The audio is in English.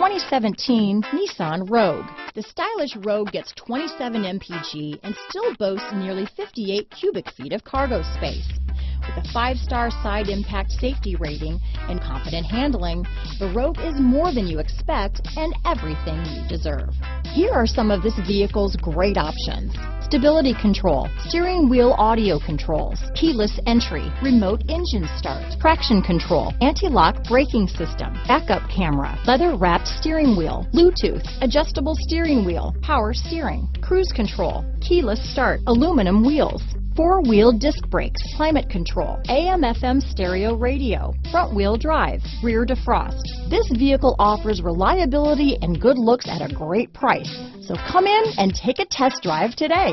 2017 Nissan Rogue. The stylish Rogue gets 27 mpg and still boasts nearly 58 cubic feet of cargo space. With a five-star side impact safety rating and confident handling, the Rogue is more than you expect and everything you deserve. Here are some of this vehicle's great options. Stability control, steering wheel audio controls, keyless entry, remote engine start, traction control, anti-lock braking system, backup camera, leather wrapped steering wheel, Bluetooth, adjustable steering wheel, power steering, cruise control, keyless start, aluminum wheels, four-wheel disc brakes, climate control, AM FM stereo radio, front wheel drive, rear defrost. This vehicle offers reliability and good looks at a great price. So come in and take a test drive today.